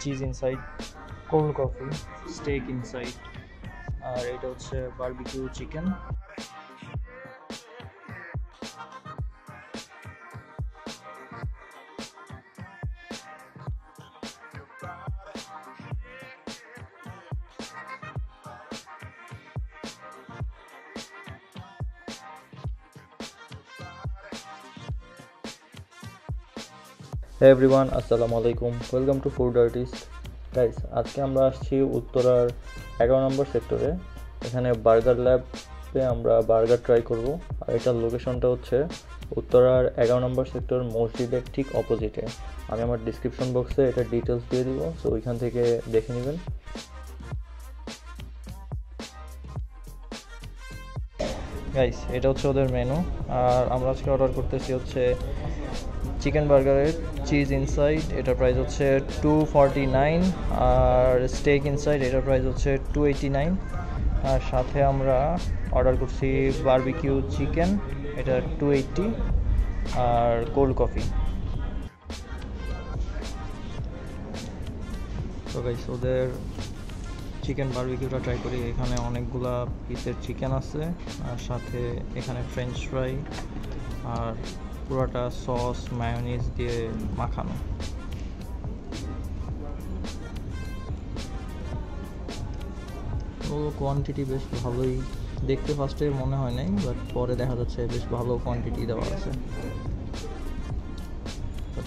Cheese inside cold coffee steak inside আর এটা হচ্ছে barbecue chicken everyone আসসালামু আলাইকুম welcome to food artist guys আজকে আমরা আসছি উত্তরার এগারো নম্বর সেক্টরে এখানে বার্গার ল্যাবে আমরা বার্গার ট্রাই করব। আর এটার লোকেশনটা হচ্ছে উত্তরার এগারো নম্বর সেক্টর মসজিদের ঠিক অপোজিটে আমি আমার ডিসক্রিপশন বক্সে এটা ডিটেলস দিয়ে দিব সো ওইখান থেকে দেখে নেবেন। গাইস এটা হচ্ছে ওদের মেনু আর আমরা আজকে অর্ডার করতেছি হচ্ছে চিকেন বার্গারের চিজ ইনসাইড এটার প্রাইস হচ্ছে টু ফর্টি নাইন আর স্টেক ইনসাইড এটার প্রাইস হচ্ছে টু এইটি নাইন আর সাথে আমরা অর্ডার করছি বার্বিকিউ চিকেন এটা টু এইটটি আর কোল্ড কফি ওদের চিকেন বার্বিকিউটা ট্রাই করি। এখানে অনেকগুলা পিসের চিকেন আছে, আর সাথে এখানে ফ্রেঞ্চ ফ্রাই আর পুরোটা সস মায়োনিজ দিয়ে মাখানো। ওগুলো কোয়ান্টিটি বেশ ভালোই। দেখতে ফার্স্টে মনে হয় নাই বাট পরে দেখা যাচ্ছে বেশ ভালো কোয়ান্টিটি দেওয়া আছে।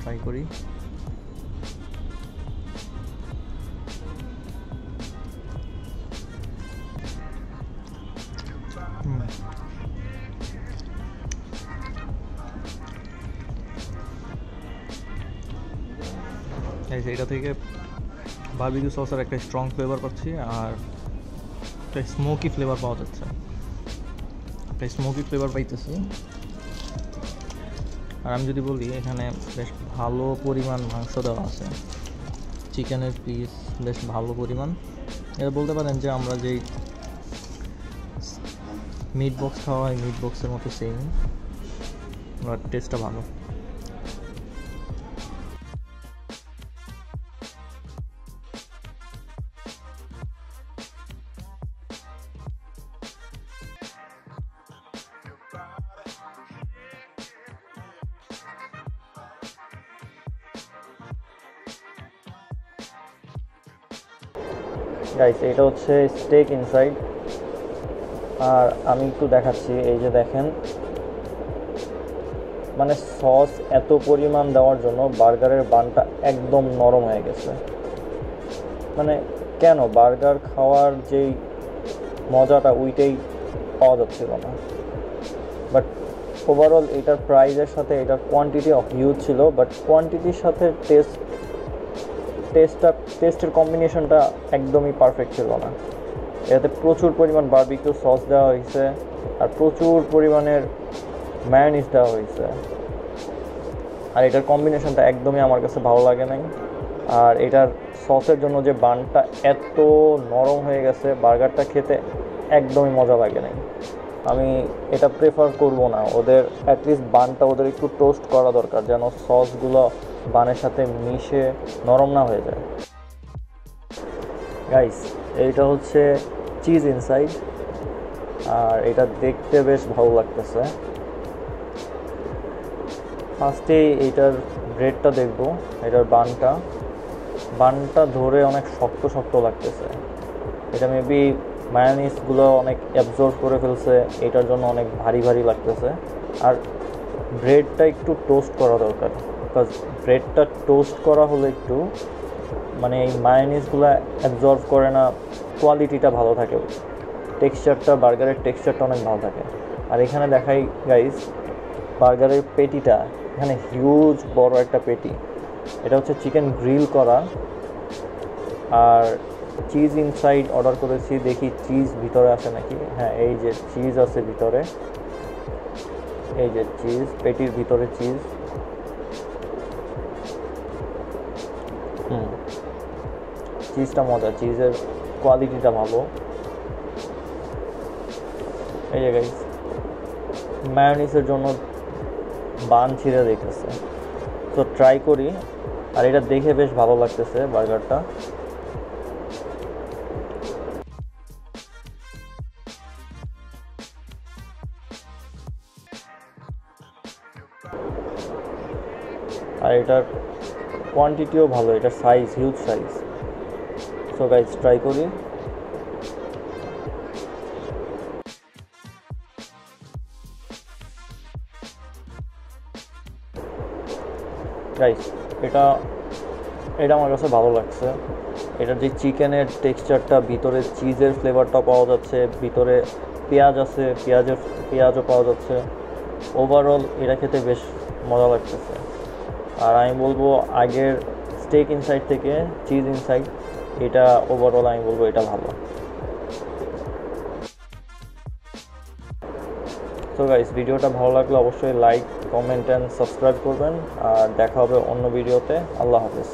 ট্রাই করি। এই যে এটা থেকে বারবিকিউ সসের একটা স্ট্রং ফ্লেভার পাচ্ছি আর একটা স্মোকি ফ্লেভার পাওয়া যাচ্ছে। একটা স্মোকি ফ্লেভার পাইতেছি। আর আমি যদি বলি, এখানে বেশ ভালো পরিমাণ মাংস দেওয়া আছে। চিকেনের পিস বেশ ভালো পরিমাণ। এটা বলতে পারেন যে আমরা যেই মিট বক্স খাওয়া হয় মিট বক্সের মতো সেম টেস্টটা ভালো। গাইস এটা হচ্ছে স্টেক ইনসাইড আর আমি একটু দেখাচ্ছি, এই যে দেখেন। মানে সস এত পরিমাণ দেওয়ার জন্য বার্গারের বানটা একদম নরম হয়ে গেছে। মানে কেন? বার্গার খাওয়ার যেই মজাটা, ওইটাই পাওয়া যাচ্ছিল না। বাট ওভারঅল এটার প্রাইজের সাথে, এটার কোয়ান্টিটি অফ হিউজ ছিল বাট কোয়ান্টিটির সাথে টেস্ট টেস্টটা টেস্টের কম্বিনেশনটা একদমই পারফেক্ট ছিল না। এটাতে প্রচুর পরিমাণ বারবিকিউ সস দেওয়া হয়েছে আর প্রচুর পরিমাণের ম্যায়োনিজ দেওয়া হয়েছে। আর এটার কম্বিনেশনটা একদমই আমার কাছে ভালো লাগে নাই। আর এটার সসের জন্য যে বানটা এত নরম হয়ে গেছে বার্গারটা খেতে একদমই মজা লাগে নাই। আমি এটা প্রেফার করব না। ওদের অ্যাটলিস্ট বানটা ওদের একটু টোস্ট করা দরকার, যেন সসগুলো বানের সাথে মিশে নরম না হয়ে যায়। গাইস এইটা হচ্ছে চিজ ইনসাইড আর এটা দেখতে বেশ ভালো লাগতেছে। ফার্স্টেই এইটার ব্রেডটা দেখব, এটার বানটা। বানটা ধরে অনেক শক্ত শক্ত লাগতেছে। এটা মেবি মায়োনিসগুলো অনেক অ্যাবজর্ভ করে ফেলছে, এটার জন্য অনেক ভারী ভারী লাগতেছে। আর ব্রেডটা একটু টোস্ট করা দরকার বিকজ ব্রেডটা টোস্ট করা হলে একটু মানে এই মায়োনিসগুলো অ্যাবজর্ভ করে না কোয়ালিটিটা ভালো থাকে। টেক্সচারটা বার্গারের টেক্সচারটা অনেক ভালো থাকে। আর এখানে দেখাই গাইস বার্গারের পেটিটা, এখানে হিউজ বড় একটা পেটি। এটা হচ্ছে চিকেন গ্রিল করা। আর চিজ ইনসাইড অর্ডার করেছি, দেখি চিজ ভিতরে আছে নাকি? হ্যাঁ এই যে চিজ আছে ভিতরে। এই যে চিজ পেটির ভিতরে চিজ হুম। চিজটা মজা চিজের কোয়ালিটিটা ভালো। এই যে গাইস মায়োনিসের জন্য বান ছিঁড়ে দেখতেছে তো ট্রাই করি। আর এটা দেখে বেশ ভালো লাগতেছে বার্গারটা আর এটার কোয়ান্টিটিও ভালো, এটার size huge size so guys try করি। গাইজ এটা এটা আমার কাছে ভালো লাগছে। এটার যে চিকেনের টেক্সচারটা ভিতরে চিজের ফ্লেভারটা পাওয়া যাচ্ছে, ভিতরে পেঁয়াজ আছে, পেঁয়াজের, পেঁয়াজও পাওয়া যাচ্ছে। ওভারঅল এটা খেতে বেশ মজা লাগতেছে। আর আমি বলব আগের স্টেক ইনসাইড থেকে চিজ ইনসাইড এটা ওভারঅল আমি বলব এটা ভালো। তো গাইস ভিডিওটা ভালো লাগলে অবশ্যই লাইক কমেন্ট অ্যান্ড সাবস্ক্রাইব করবেন। আর দেখা হবে অন্য ভিডিওতে। আল্লাহ হাফেজ।